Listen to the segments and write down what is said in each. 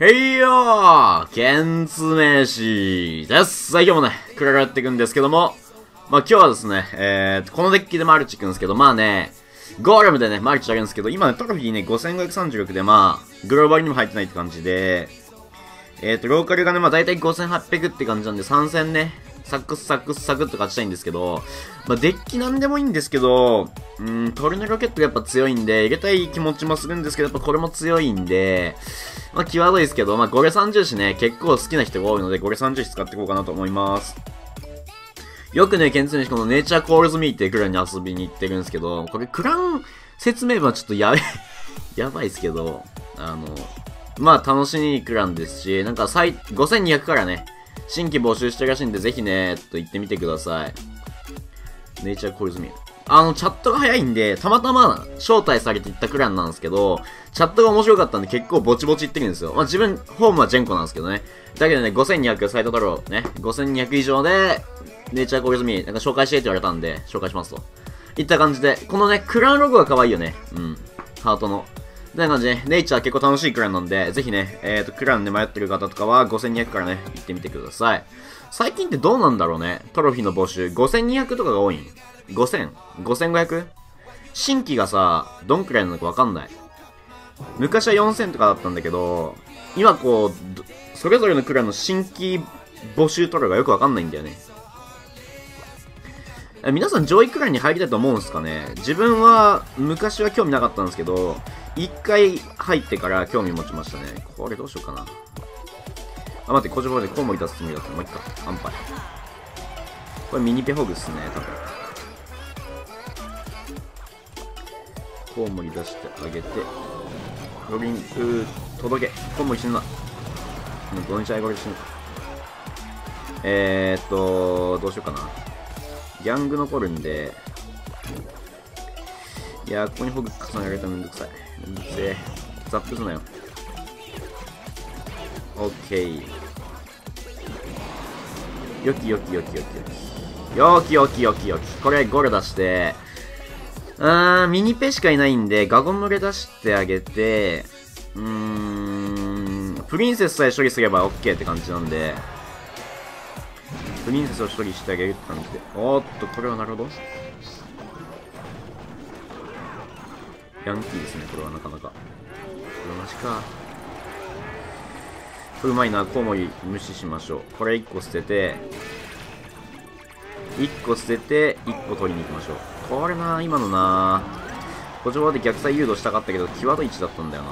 へいよーケンツメシです。さあ今日もね、クラがっていくんですけども、まあ今日はですね、えー、このデッキでマルチいくんですけど、まあね、ゴーレムでね、マルチあるんですけど、今ね、トロフィーね、5536でまあ、グローバルにも入ってないって感じで、えっ、ー、と、ローカルがね、まあ大体5800って感じなんで、参戦ね、サクサクサクって勝ちたいんですけど、まあ、デッキなんでもいいんですけど、うん、トルネロケットがやっぱ強いんで、入れたい気持ちもするんですけど、やっぱこれも強いんで、まあ、際どいですけど、まあ、ゴレ三重視ね、結構好きな人が多いので、ゴレ三重視使っていこうかなと思います。よくね、ケンツネシこのネイチャーコールズミーってクランに遊びに行ってるんですけど、これクラン説明文はちょっとやべ、やばいですけど、あの、まあ楽しみクランですし、なんか最、5200からね、新規募集してるらしいんで、ぜひね、と言ってみてください。ネイチャーコールズミ。あの、チャットが早いんで、たまたま招待されていったクランなんですけど、チャットが面白かったんで結構ぼちぼち言ってるんですよ。まあ自分、ホームはジェンコなんですけどね。だけどね、5200サイトドローね、5200以上で、ネイチャーコールズミ、なんか紹介してって言われたんで、紹介しますと。いった感じで、このね、クランロゴが可愛いよね。うん。ハートの。みたいな感じで、ネイチャー結構楽しいクランなんで、ぜひね、えっ、ー、と、クランで迷ってる方とかは5200からね、行ってみてください。最近ってどうなんだろうね？トロフィーの募集。5200とかが多いん ?5000?5500? 新規がさ、どんくらいなのかわかんない。昔は4000とかだったんだけど、今こう、それぞれのクランの新規募集トロがよくわかんないんだよね。え皆さん上位クランに入りたいと思うんですかね？自分は昔は興味なかったんですけど、一回入ってから興味持ちましたね。これどうしようかな。あ、待って、小島でコウモリ出すつもりだった。もう一回。安牌。これミニペホグっすね、多分。コウモリ出してあげて。ロビン、うー、届け。コウモリ死ぬな。もうどのちゃいこれ死ぬか。えーっと、どうしようかな。ギャング残るんで、いやここにホグ重ねられたらめんどくさい。めんどくせえ。ザップすなよ。オッケー。よきよきよきよきよき。よきよきよきよき。これゴール出して、うーん、ミニペしかいないんで、ガゴムレ出してあげて、うーん、プリンセスさえ処理すれば OK って感じなんで、プリンセスを処理してあげるって感じで。おっと、これはなるほど。ヤンキーですね、これはなかなか。これマジか。うまいな、コウモリ無視しましょう。これ1個捨てて、1個捨てて、1個取りに行きましょう。これな、今のな、補助場で逆サイ誘導したかったけど、際どい位置だったんだよな。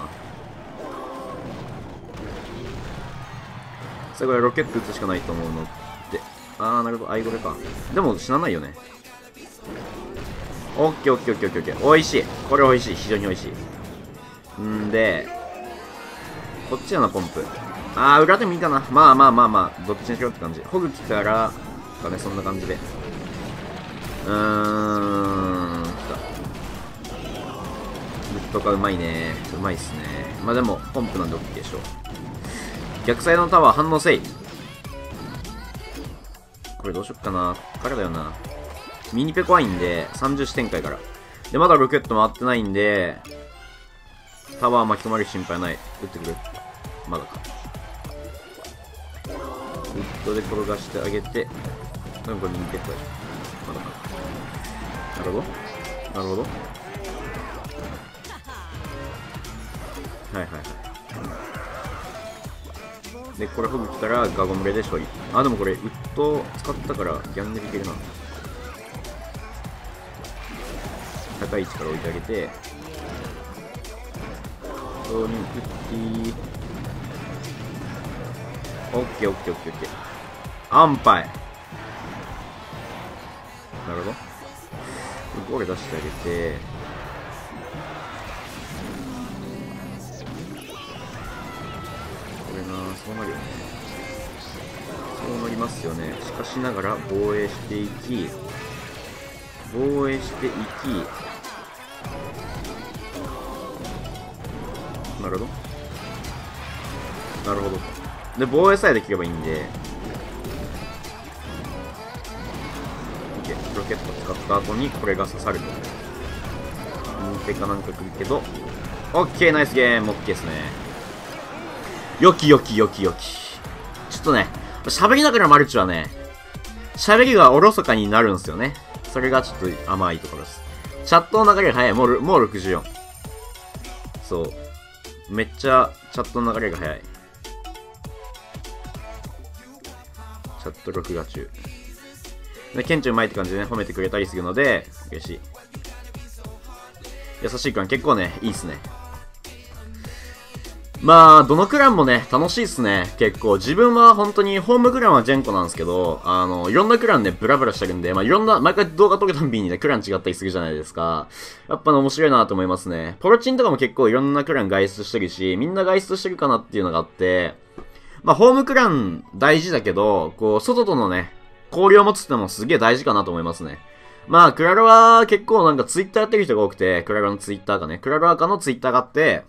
さあ、これロケット撃つしかないと思うので。あー、なるほど、アイゴレか。でも死なないよね。オッケーオッケーオッケーオッケーオッケー。美味しい。これ美味しい。非常に美味しい。んで、こっちやな、ポンプ。あー、裏でもいいかな。まあまあまあまあ、どっちにしろって感じ。ほぐきから、かね、そんな感じで。うーん、来た。グッドかうまいね。うまいっすね。まあでも、ポンプなんで OK でしょう。逆サイドのタワー反応せい。これどうしよっかな。彼だよな。ミニペ怖いんで、30視展開から。で、まだロケット回ってないんで、タワー巻き込まれる心配ない。撃ってくるまだか。ウッドで転がしてあげて、多分これミニペ怖い。まだか。なるほど。なるほど。はいはいはい。で、これ、吹雪からガゴムレで処理。あ、でもこれ、ウッド使ったからギャングでいけるな。高い位置から置いてあげて、ローリングティーオッケーオッケーオッケーオッケー。安牌。なるほど。ゴール出してあげて、そうなりますよね。しかしながら防衛していき、防衛していき、なるほど。なるほど。で、防衛さえできればいいんで、ロケット使った後にこれが刺さると。ンペかなんか来るけど、オッケーナイスゲームオッケーですね。よきよきよきよき。ちょっとね、喋りながらマルチはね、喋りがおろそかになるんですよね。それがちょっと甘いところです。チャットの流れが早い。もう、もう64。そう。めっちゃチャットの流れが早い。チャット録画中。で、ケンチうまいって感じでね、褒めてくれたりするので、嬉しい。優しいクラン結構ね、いいっすね。まあ、どのクランもね、楽しいっすね。結構。自分は本当に、ホームクランはジェンコなんですけど、あの、いろんなクランね、ブラブラしてるんで、まあ、いろんな、毎回動画撮るたびにね、クラン違ったりするじゃないですか。やっぱね、面白いなと思いますね。ポロチンとかも結構いろんなクラン外出してるし、みんな外出してるかなっていうのがあって、まあ、ホームクラン大事だけど、こう、外とのね、交流を持つってのもすげえ大事かなと思いますね。まあ、クラロは結構なんかツイッターやってる人が多くて、クラロのツイッターがね、クラロアカのツイッターがあって、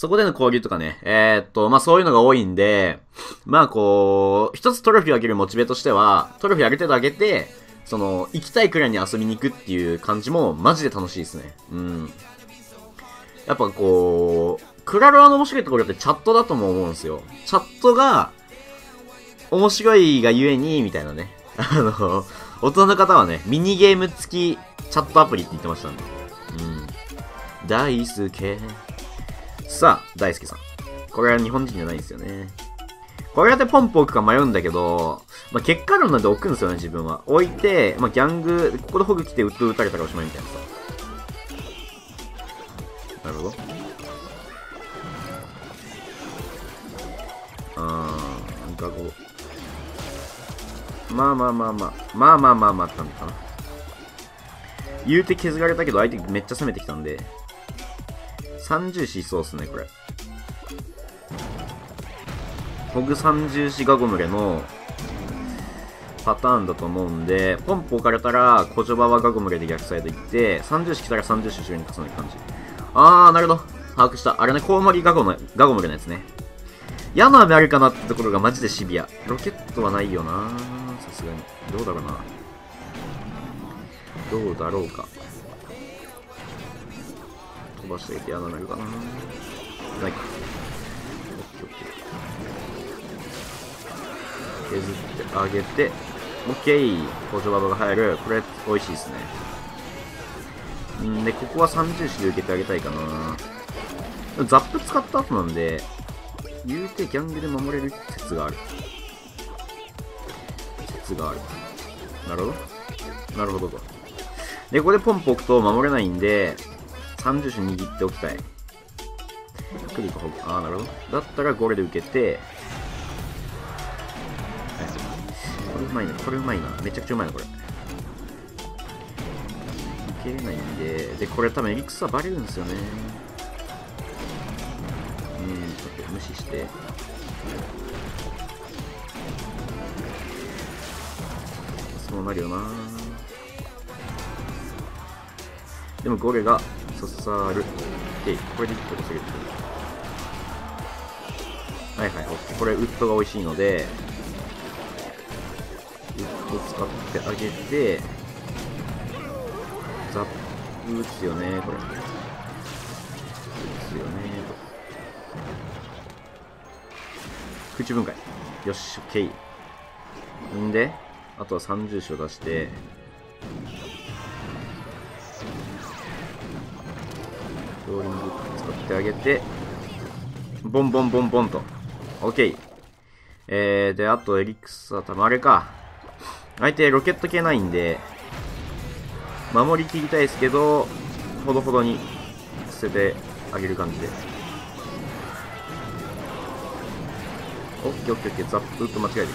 そこでの交流とかね、えー、っと、まあそういうのが多いんで、まあこう、一つトロフィーを上げるモチベとしては、トロフィーある程度上げて、その、行きたいくらいに遊びに行くっていう感じも、マジで楽しいですね。うん。やっぱこう、クラロワの面白いところってチャットだとも思うんですよ。チャットが、面白いがゆえに、みたいなね。あの、大人の方はね、ミニゲーム付きチャットアプリって言ってましたんで。うん。大好き。さあ、大輔さん。これは日本人じゃないんですよね。これでポンプ置くか迷うんだけど、まあ、結果論なんで置くんですよね、自分は。置いて、まあ、ギャング、ここでホグ来てウッド打たれたらおしまいみたいなさ。なるほど。あー、ガゴ。まあまあまあまあ、まあまあまあまあったのかな。言うて削られたけど相手めっちゃ攻めてきたんで、三重視そうっすね、これ。ホグ三重視ガゴムレのパターンだと思うんで、ポンプ置かれたら、コジョバはガゴムレで逆サイド行って、三重視来たら三重視後ろに重ねる感じ。あー、なるほど。把握した。あれね、コウモリガゴムガゴムレのやつね。矢の雨あるかなってところがマジでシビア。ロケットはないよなさすがに。どうだろうな。どうだろうか。ばしていて穴なるかなないか。削ってあげて、オッケー補助ババが入る。これ、美味しいですね。んで、ここは三重視で受けてあげたいかなザップ使った後なんで、言うてギャングで守れる説がある。説がある。なるほど。なるほどと。で、ここでポンポ置くと守れないんで、30種握っておきたい。クリックほぐ。ああ、なるほど。だったらこれで受けて、これうまいな。これうまいな。めちゃくちゃうまいな、これ。受けれないんで、で、これ多分エリクスはバレるんですよねうんちょっと。無視してそうなるよなでもゴレが刺さるでこれで1個防げるはいはいこれウッドが美味しいのでウッド使ってあげてザップ打つよねこれ打つよね空中分解。よし、オッケー。んで、あとは30種を出して、てあげて、ボンボンボンボンと。オッケー。えー、で、あとエリックサー、多分あれか。相手ロケット系ないんで、守りきりたいですけど、ほどほどに捨ててあげる感じで。オッケーオッケーオッケー、ザップと間違えてる。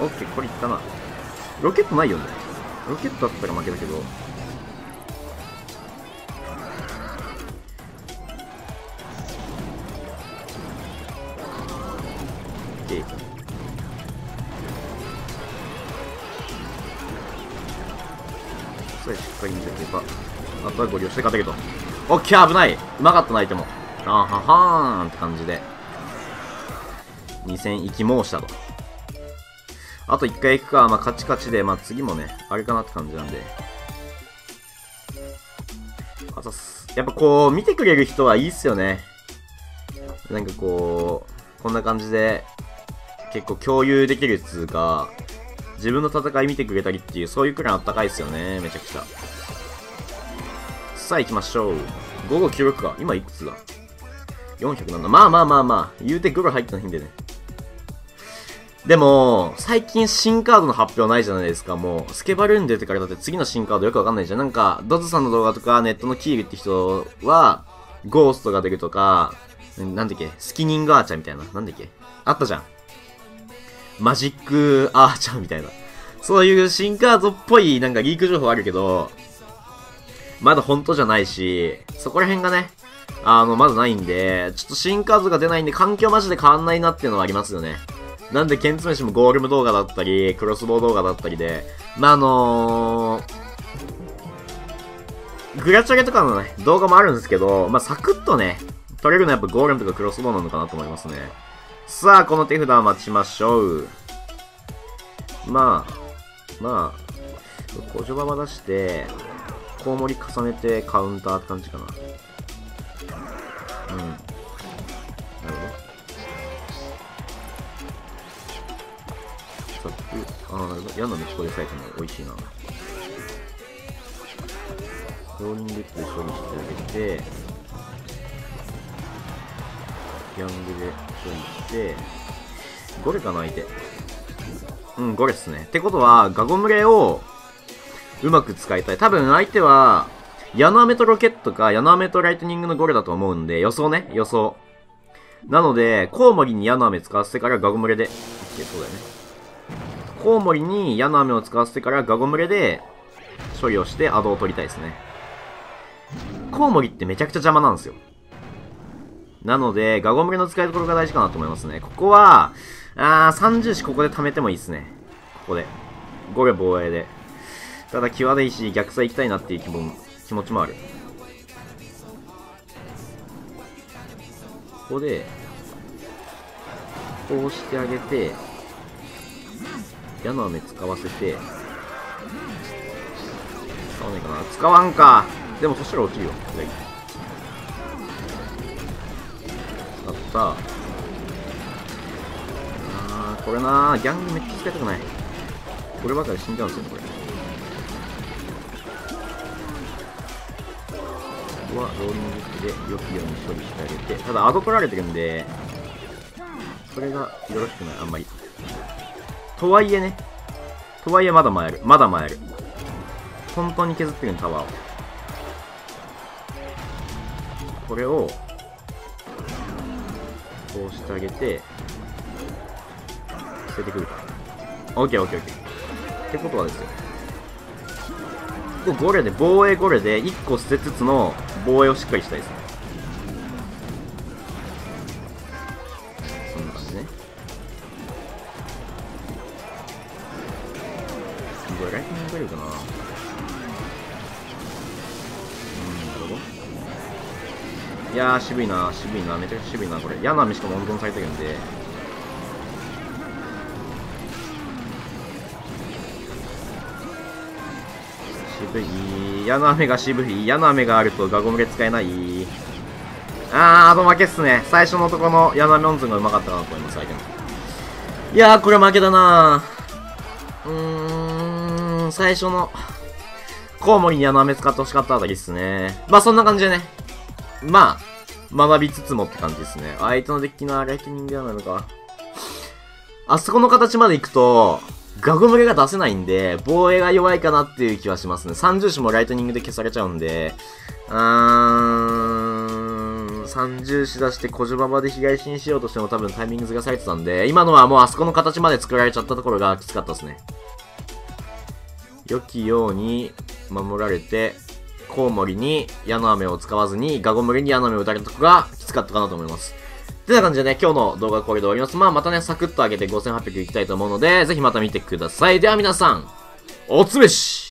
オッケー、これいったな。ロケットないよね。ロケットだったら負けだけど。あとはご利用して勝てると。オッケー、危ないうまかったな、相手も。あははーんって感じで。2戦行き申したと。あと1回行くか、まあ、カチカチで、まあ、次もね、あれかなって感じなんで。あざす。やっぱこう、見てくれる人はいいっすよね。なんかこう、こんな感じで、結構共有できるっつうか、自分の戦い見てくれたりっていう、そういうくらいあったかいっすよね、めちゃくちゃ。さあ行きましょう。午後96か。今いくつだ ?400 なんだ。まあまあまあまあ、言うてグロ入ってないんでね。でも、最近新カードの発表ないじゃないですか、もう。スケバルーン出てからだって次の新カードよくわかんないじゃん。なんか、ドズさんの動画とかネットのキールって人は、ゴーストが出るとか、なんだっけ、スキニングアーチャーみたいな。なんだっけ？あったじゃん。マジックアーチャーみたいな。そういう新カードっぽいなんかリーク情報あるけど、まだ本当じゃないし、そこら辺がね、あの、まだないんで、ちょっと新カードが出ないんで環境マジで変わんないなっていうのはありますよね。なんで、ケンツメシもゴールム動画だったり、クロスボウ動画だったりで、まあ、あのー、グラチャレとかのね、動画もあるんですけど、まあ、サクッとね、取れるのはやっぱゴーレムとかクロスボウなのかなと思いますね。さあ、この手札を待ちましょう。まあ、まあ、補助馬場出して、コウモリ重ねてカウンターって感じかな。うん。なるほど。さっき、ああ、なるほど。矢の道こでさえても美味しいな。ローリングって処理してあげて、ギャングで処理して、ゴレかな相手。うん、ゴレっすね。ってことは、ガゴムレをうまく使いたい。多分相手は、ヤノアメとロケットか、ヤノアメとライトニングのゴレだと思うんで、予想ね、予想。なので、コウモリにヤノアメ使わせてからガゴムレで、いけそうだよね。コウモリにヤノアメを使わせてからガゴムレで処理をしてアドを取りたいですね。コウモリってめちゃくちゃ邪魔なんですよ。なので、ガゴムレの使いどころが大事かなと思いますね。ここは、あー、三重視ここで貯めてもいいですね。ここで。ゴレ防衛で。ただ、際どいし、逆サイ行きたいなっていう気も気持ちもある。ここで、こうしてあげて、矢の飴使わせて、使わないかな使わんかでもそしたら落ちるよ。使った。あー、これなー、ギャングめっちゃ使いたくない。こればかり死んじゃうんですよ、これ。ここはローリングして良きように処理してあげて、ただアド取られてるんで、それがよろしくない、あんまり。とはいえね、とはいえまだ参る。まだ参る。本当に削ってるの、タワーを。これを、こうしてあげて、捨ててくるか。オッケーオッケーオッケー。ってことはですよ。ここゴレで、防衛ゴレで1個捨てつつの防衛をしっかりしたいですね。そんな感じね。これライトニング出るかなうん、なるほど。いやー、渋いな、渋いな、めちゃくちゃ渋いな、これ。嫌な目しかも温存されてるんで。渋い。矢の雨が渋い。矢の雨があるとガゴムレ使えない。あー、あと負けっすね。最初のとこの矢の雨温存がうまかったなと思います、相手の。いやー、これ負けだなうーん、最初の、コウモリに矢の雨使ってほしかったあたりっすね。まあ、そんな感じでね。まあ、学びつつもって感じですね。相手のデッキのライトニング矢なのか。あそこの形まで行くと、ガゴムレが出せないんで、防衛が弱いかなっていう気はしますね。三重視もライトニングで消されちゃうんで、うーん、三重視出して小ジババで被害死にしようとしても多分タイミングずがされてたんで、今のはもうあそこの形まで作られちゃったところがきつかったですね。良きように守られて、コウモリに矢の雨を使わずに、ガゴムレに矢の雨を打たれたとこがきつかったかなと思います。てな感じでね、今日の動画はこれで終わります。まあ、またね、サクッと上げて5800いきたいと思うので、ぜひまた見てください。では皆さん、おつめし